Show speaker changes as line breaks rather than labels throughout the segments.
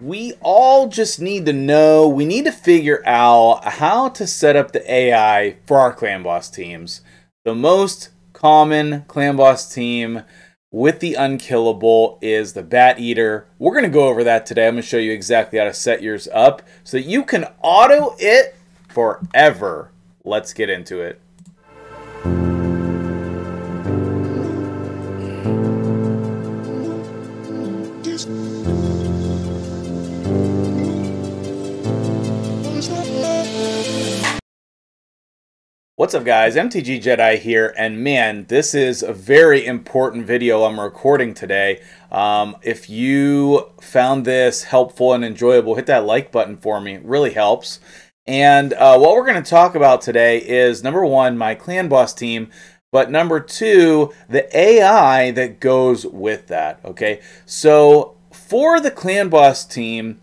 we all just need to know, we need to figure out how to set up the AI for our clan boss teams. The most common clan boss team with the unkillable is the bat eater. We're going to go over that today. I'm going to show you exactly how to set yours up so that you can auto it forever. Let's get into it. What's up guys, MTG Jedi here, and man, this is a very important video I'm recording today. Um, if you found this helpful and enjoyable, hit that like button for me, it really helps. And uh, what we're going to talk about today is, number one, my clan boss team, but number two, the AI that goes with that, okay? So for the clan boss team,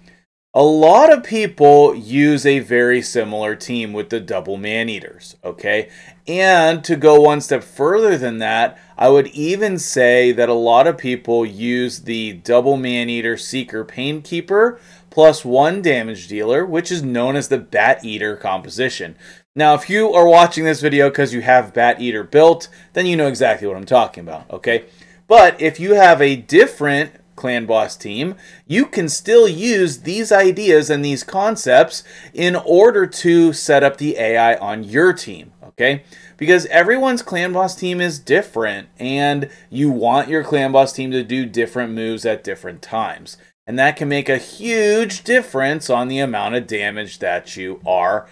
a lot of people use a very similar team with the double man eaters, okay? And to go one step further than that, I would even say that a lot of people use the double man eater seeker painkeeper plus one damage dealer, which is known as the bat eater composition. Now, if you are watching this video because you have bat eater built, then you know exactly what I'm talking about, okay? But if you have a different Clan Boss team, you can still use these ideas and these concepts in order to set up the AI on your team, okay? Because everyone's Clan Boss team is different, and you want your Clan Boss team to do different moves at different times. And that can make a huge difference on the amount of damage that you are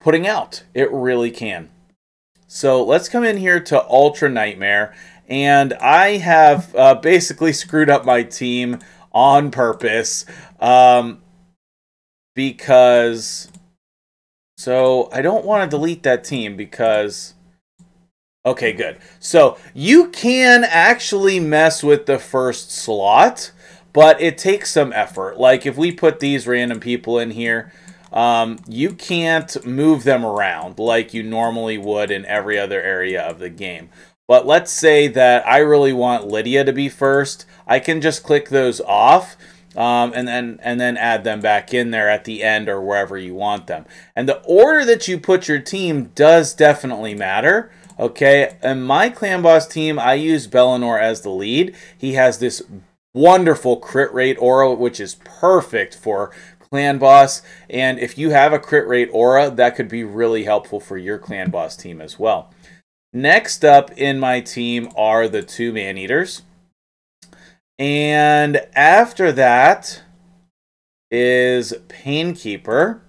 putting out. It really can. So let's come in here to Ultra Nightmare and I have uh, basically screwed up my team on purpose um, because. So I don't want to delete that team because. Okay, good. So you can actually mess with the first slot, but it takes some effort. Like if we put these random people in here, um, you can't move them around like you normally would in every other area of the game. But let's say that I really want Lydia to be first. I can just click those off um, and then and then add them back in there at the end or wherever you want them. And the order that you put your team does definitely matter. Okay, in my clan boss team, I use Belanor as the lead. He has this wonderful crit rate aura, which is perfect for clan boss. And if you have a crit rate aura, that could be really helpful for your clan boss team as well. Next up in my team are the two man eaters. And after that is Painkeeper.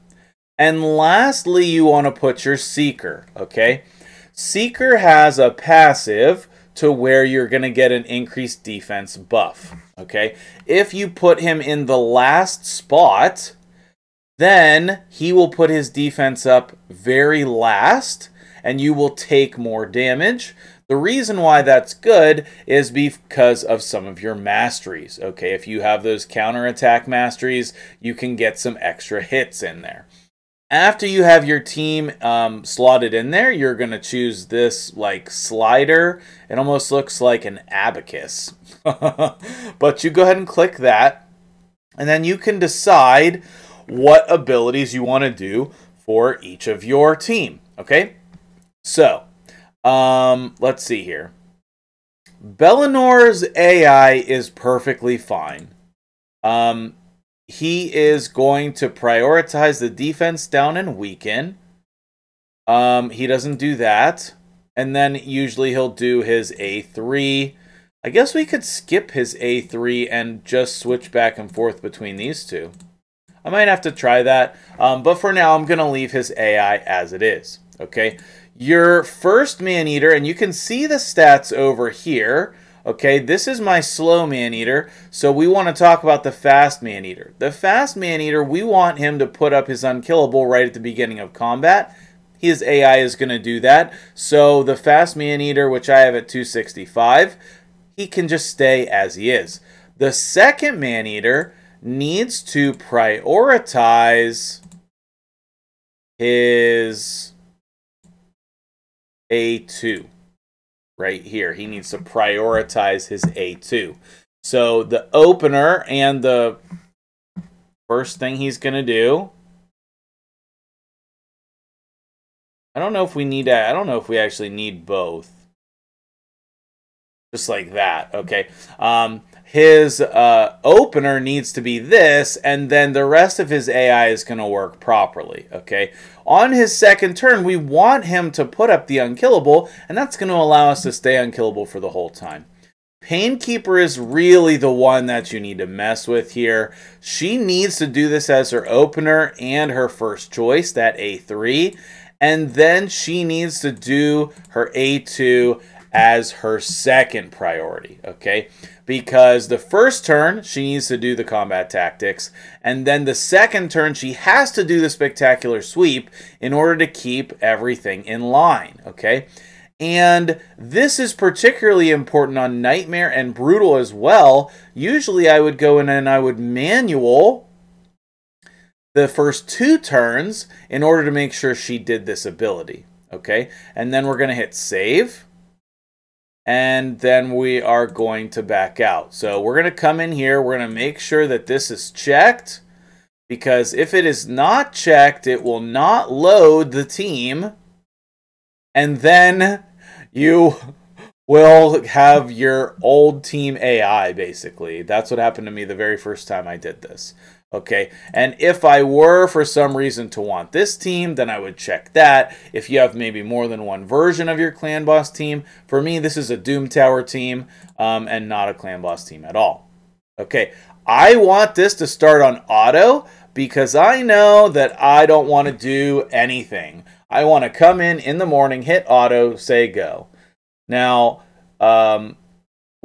And lastly, you want to put your Seeker, okay? Seeker has a passive to where you're going to get an increased defense buff, okay? If you put him in the last spot, then he will put his defense up very last and you will take more damage. The reason why that's good is because of some of your masteries. Okay, if you have those counterattack masteries, you can get some extra hits in there. After you have your team um, slotted in there, you're going to choose this like slider. It almost looks like an abacus. but you go ahead and click that. And then you can decide what abilities you want to do for each of your team. Okay, so, um, let's see here. Belanor's AI is perfectly fine. Um, he is going to prioritize the defense down and weaken. Um, he doesn't do that. And then usually he'll do his A3. I guess we could skip his A3 and just switch back and forth between these two. I might have to try that. Um, but for now, I'm going to leave his AI as it is. Okay. Your first man eater, and you can see the stats over here. Okay, this is my slow man eater, so we want to talk about the fast man eater. The fast man eater, we want him to put up his unkillable right at the beginning of combat. His AI is going to do that. So the fast man eater, which I have at 265, he can just stay as he is. The second man eater needs to prioritize his a2 right here. He needs to prioritize his A2. So the opener and the first thing he's going to do I don't know if we need I don't know if we actually need both. Just like that, okay? Um, his uh, opener needs to be this, and then the rest of his AI is going to work properly, okay? On his second turn, we want him to put up the unkillable, and that's going to allow us to stay unkillable for the whole time. Painkeeper is really the one that you need to mess with here. She needs to do this as her opener and her first choice, that A3 and then she needs to do her A2 as her second priority, okay? Because the first turn, she needs to do the combat tactics, and then the second turn, she has to do the spectacular sweep in order to keep everything in line, okay? And this is particularly important on Nightmare and Brutal as well. Usually I would go in and I would manual the first two turns in order to make sure she did this ability. Okay, and then we're going to hit save. And then we are going to back out. So we're going to come in here. We're going to make sure that this is checked. Because if it is not checked, it will not load the team. And then you will have your old team AI, basically. That's what happened to me the very first time I did this. Okay, and if I were for some reason to want this team, then I would check that. If you have maybe more than one version of your clan boss team, for me, this is a Doom Tower team um, and not a clan boss team at all. Okay, I want this to start on auto because I know that I don't want to do anything. I want to come in in the morning, hit auto, say go. Now, um,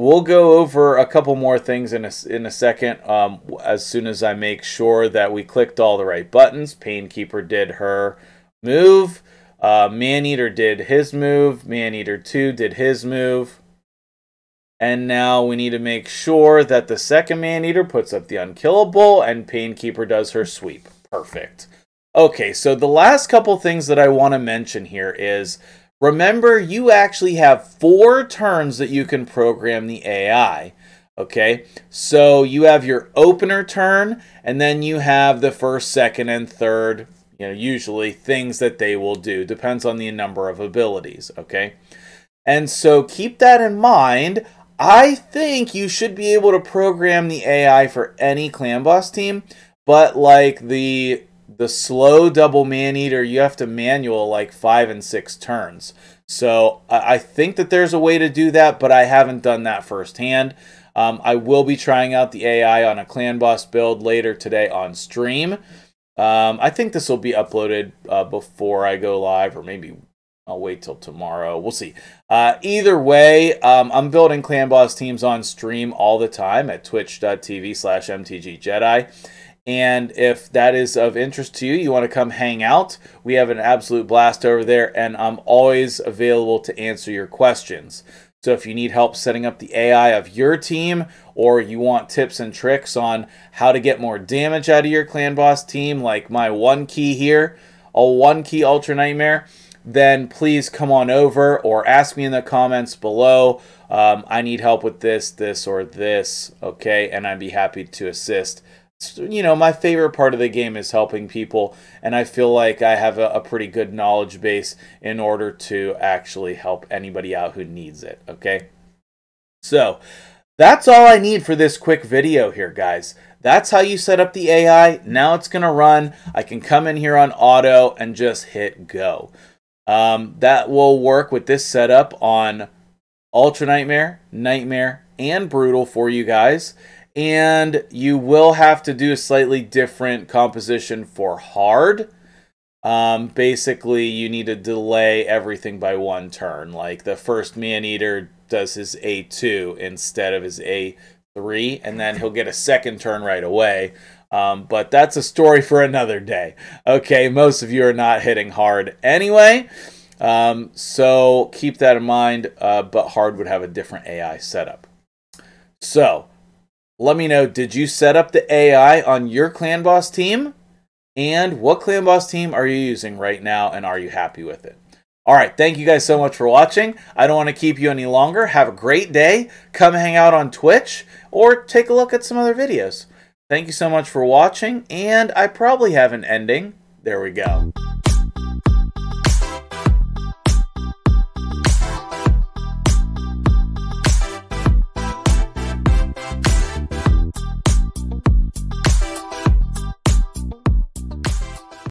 We'll go over a couple more things in a, in a second um, as soon as I make sure that we clicked all the right buttons. Painkeeper did her move. Uh, Maneater did his move. Maneater 2 did his move. And now we need to make sure that the second Maneater puts up the unkillable and Painkeeper does her sweep. Perfect. Okay, so the last couple things that I want to mention here is Remember, you actually have four turns that you can program the AI. Okay, so you have your opener turn, and then you have the first, second, and third, you know, usually things that they will do. Depends on the number of abilities, okay? And so keep that in mind. I think you should be able to program the AI for any clan boss team, but like the the slow double man eater, you have to manual like five and six turns. So I think that there's a way to do that, but I haven't done that firsthand. Um, I will be trying out the AI on a clan boss build later today on stream. Um, I think this will be uploaded uh, before I go live, or maybe I'll wait till tomorrow. We'll see. Uh, either way, um, I'm building clan boss teams on stream all the time at twitch.tv slash mtgjedi. And if that is of interest to you, you want to come hang out, we have an absolute blast over there, and I'm always available to answer your questions. So if you need help setting up the AI of your team, or you want tips and tricks on how to get more damage out of your clan boss team, like my one key here, a one key Ultra Nightmare, then please come on over or ask me in the comments below. Um, I need help with this, this, or this, okay? And I'd be happy to assist you know, my favorite part of the game is helping people, and I feel like I have a, a, pretty good knowledge base in order to actually help anybody out who needs it, okay? So, that's all I need for this quick video here, guys. That's how you set up the AI. Now it's going to run. I can come in here on auto and just hit go. Um, that will work with this setup on Ultra Nightmare, Nightmare, and Brutal for you guys and you will have to do a slightly different composition for hard. Um, basically, you need to delay everything by one turn. Like the first man eater does his A2 instead of his A3, and then he'll get a second turn right away. Um, but that's a story for another day. Okay, most of you are not hitting hard anyway. Um, so keep that in mind, uh, but hard would have a different AI setup. So, let me know, did you set up the AI on your Clan Boss team? And what Clan Boss team are you using right now and are you happy with it? All right, thank you guys so much for watching. I don't want to keep you any longer. Have a great day. Come hang out on Twitch or take a look at some other videos. Thank you so much for watching, and I probably have an ending. There we go.